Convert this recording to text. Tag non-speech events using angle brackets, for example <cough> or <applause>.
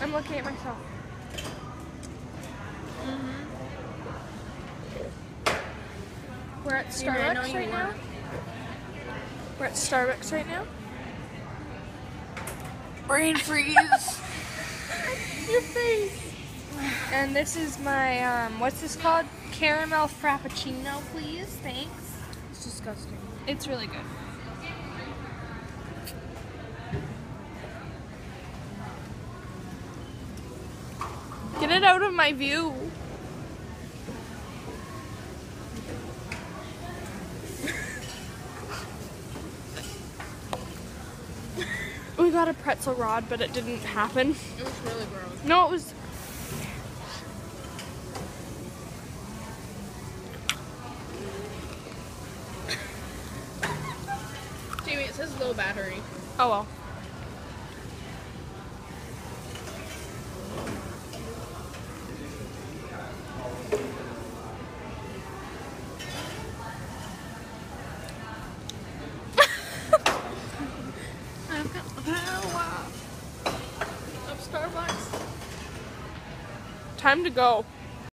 I'm looking at myself. We're at Yeah, I know Starbucks right now. We're at Starbucks right now. Brain <laughs> freeze. <laughs> Your face. And this is my um, what's this called? Caramel frappuccino, please. Thanks. it's disgusting. It's really good. Get it out of my view. <laughs> we got a pretzel rod, but it didn't happen. It was really gross. No, it was. Jamie, it says low battery. Oh well. time to go.